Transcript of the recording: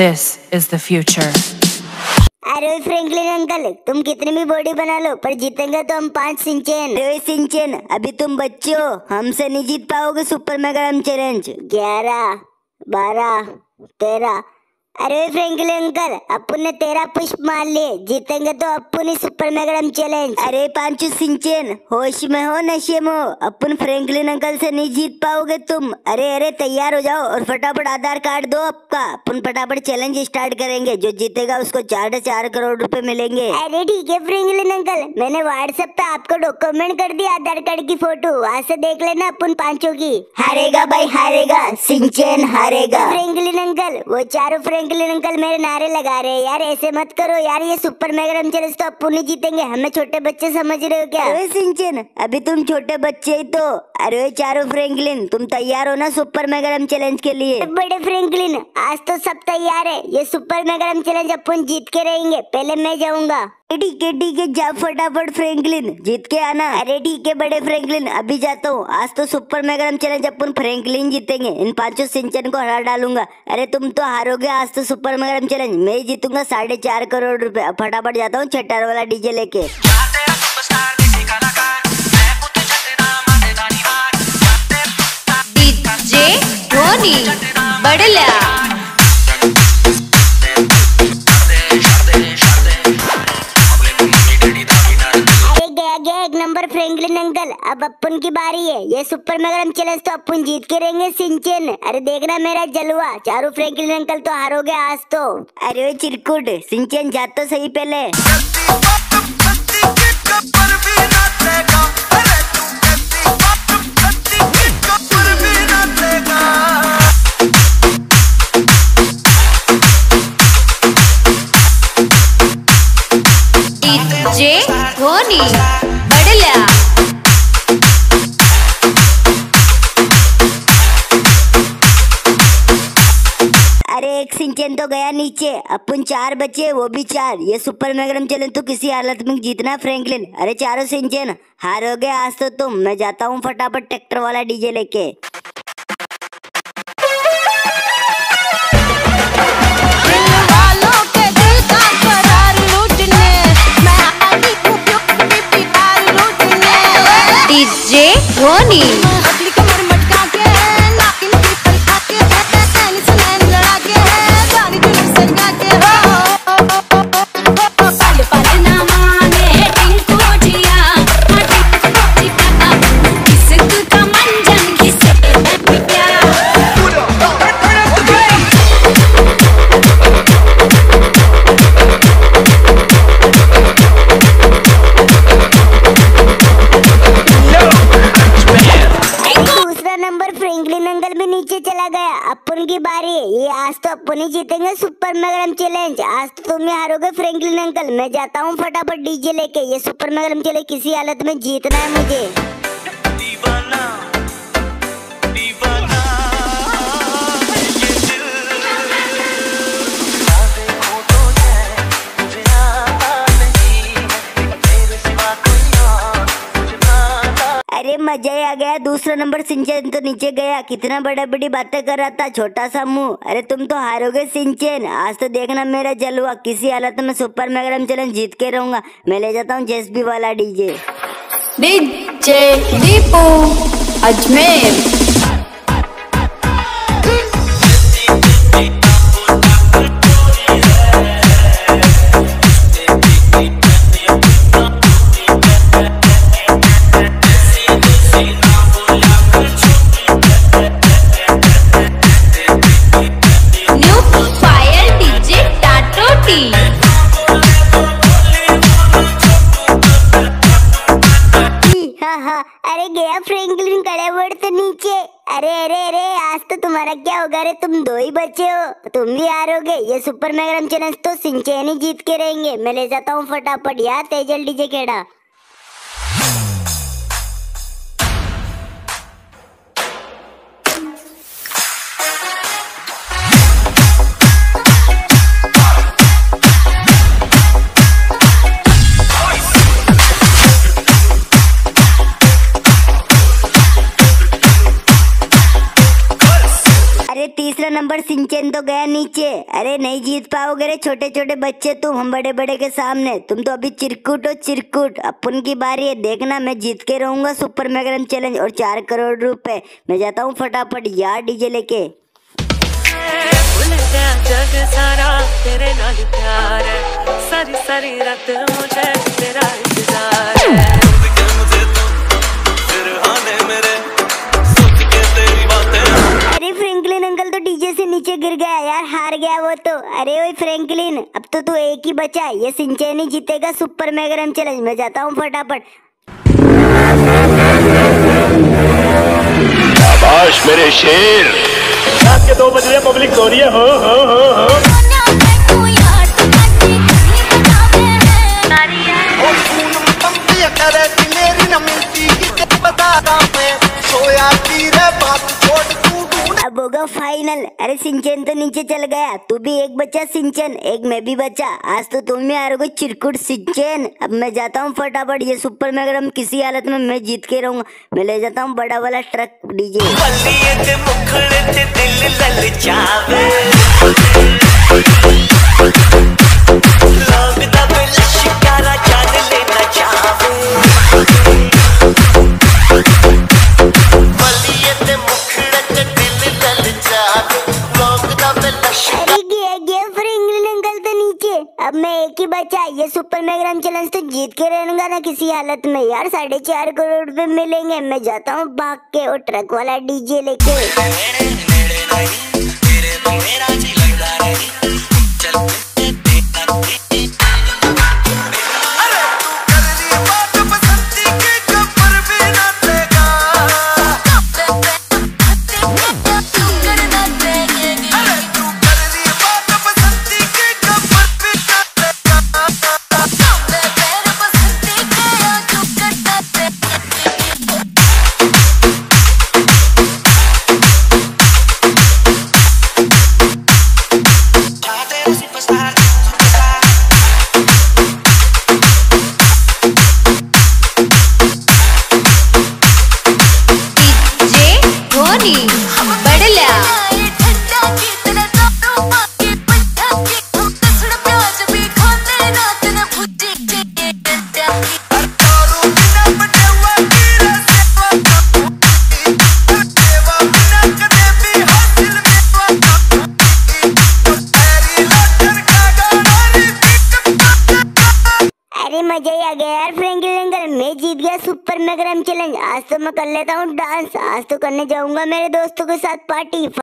This is the future अरे Franklin uncle, तुम कितनी भी बॉडी बना लो, पर जीतेंगे तो हम पाँच सिंचन। अरे सिंचन, अभी तुम बच्चे हो, हमसे नहीं जीत पाओगे सुपर मेगा चैलेंज। ग्यारह, बारह, तेरह अरे फ्रैंकलिन अंकल अपन ने तेरह पुष्प मार लिए। जीतेंगे तो अपन ही सुपर मेगारम चैलेंज अरे पांचू सिंचन होश में हो नशे में हो। अपन फ्रैंकलिन अंकल से नहीं जीत पाओगे तुम। अरे अरे तैयार हो जाओ और फटाफट आधार कार्ड दो आपका। अपन फटाफट चैलेंज स्टार्ट करेंगे। जो जीतेगा उसको चार से चार करोड़ रूपए मिलेंगे। अरे ठीक है फ्रैंकलिन अंकल मैंने व्हाट्सएप पे आपको डॉक्यूमेंट कर दिया आधार कार्ड की फ़ोटो वहाँ से देख लेना अपन पाँचों की। हारेगा भाई हारेगा। सिंचन हारेगा। फ्रैंकलिन अंकल वो चारों फ्रैंकलिन अंकल अंकल मेरे नारे लगा रहे हैं। यार ऐसे मत करो यार ये सुपर मेगा चैलेंज तो अपन ही जीतेंगे। हमें छोटे बच्चे समझ रहे हो क्या? अरे सिंचन अभी तुम छोटे बच्चे ही तो। अरे चारों फ्रेंकलिन तुम तैयार हो ना सुपर मेगारम चैलेंज के लिए? बड़े फ्रेंकलिन आज तो सब तैयार है। ये सुपर मैगरम चैलेंज अपन जीत के रहेंगे। पहले मैं जाऊँगा। ठीक है ठीक है जा, फटाफट फ्रैंकलिन जीत के आना. अरे ठीक है बड़े फ्रैंकलिन अभी जाता हूँ. आज तो सुपर मेगा चले जब अपन फ्रैंकलिन जीतेंगे. इन पाँचों सिंचन को हरा डालूँगा. अरे तुम तो हारोगे आज तो सुपर मेगरम चैलेंज मैं जीतूँगा साढ़े चार करोड़ रुपए. फटाफट जाता हूँ छटार वाला डीजे लेके. अंकल अब अपन की बारी है। ये सुपर मेगारम चैलेंज तो अपन जीत के रहेंगे सिंचन। अरे देखना मेरा जलवा चारू फ्रैंकलिन अंकल तो हारोगे आज तो। अरे चिरकुट सिंचन जा तो सही पहले। डीजे धोनी। एक सिंचन तो गया नीचे। अपन चार बचे, वो भी चार। ये सुपर मेगारम चैलेंज तो किसी हालत में जीतना फ्रैंकलिन? अरे चारों सिंचन। हार हो गया आज तो तुम। मैं जाता हूँ फटाफट ट्रैक्टर वाला डीजे लेके। वालों के नंबर फ्रैंकलिन अंकल भी नीचे चला गया। अपन की बारी। ये आज तो अपन ही जीतेंगे सुपर मैगरम चैलेंज। आज तो तुम्हें हारोगे फ्रैंकलिन अंकल। मैं जाता हूँ फटाफट डीजे लेके। ये सुपर मैगरम चैलेंज किसी हालत में जीतना है मुझे। आ गया, दूसरा नंबर सिंचन तो नीचे गया। कितना बड़ा बड़ी बातें कर रहा था, छोटा सा मुँह। अरे तुम तो हारोगे सिंचन। आज तो देखना मेरा जलवा। किसी हालत में सुपर मैगराम चलन जीत के रहूँगा। मैं ले जाता हूँ जेसबी वाला DJ. DJ Deepu Ajmer. Franklin बढ़ तो नीचे। अरे अरे अरे, आज तो तुम्हारा क्या होगा? अरे, तुम दो ही बच्चे हो। तुम भी हारोगे। ये सुपर मेगारम चैलेंज तो सिंचैन ही जीत के रहेंगे। मैं ले जाता हूँ फटाफट। यार, तेजल डीजे अरे तीसरा नंबर सिंचन तो गया नीचे। अरे नहीं जीत पाओगे रे छोटे छोटे बच्चे तुम हम बड़े बड़े के सामने। तुम तो अभी चिरकुट हो चिरकुट। अपन की बारी है देखना मैं जीत के रहूँगा सुपर मेगरम चैलेंज और चार करोड़ रुपए। मैं जाता हूँ फटाफट यार डीजे लेके। सारी सारी रात मुझे तेरा इंतज़ार मुझे तुम फिर आने मेरे गया वो तो। अरे ओए फ्रैंकलिन अब तो तू एक ही बचा है। ये सिंचैन जीतेगा सुपर मैग्रम चैलेंज। मैं जाता हूँ फटाफट। शाबाश मेरे शेर। रात के दो बज रहे पब्लिक सो रही है। हो हो हो हो। अब होगा फाइनल अरे सिंचन तो नीचे चल गया। तू भी एक बच्चा सिंचन, एक मैं भी बच्चा। आज तो तुम ही हारोगे चिरकुट सिंचन। अब मैं जाता हूँ फटाफट। ये सुपर में अगर हम किसी हालत में मैं जीत के रहूँगा, मैं ले जाता हूँ बड़ा वाला ट्रक डीजे। बचा ये सुपर मैग्राम चैलेंज तो जीत के रहूँगा ना किसी हालत में। यार, साढ़े चार करोड़ रुपए मिलेंगे। मैं जाता हूँ भाग के और ट्रक वाला डीजे लेके। मज़ा आ गया यार फ्रैंकलिन अंकल मैं जीत गया सुपर मैग्राम चैलेंज आज तो मैं कर लेता हूँ डांस आज तो करने जाऊँगा मेरे दोस्तों के साथ पार्टी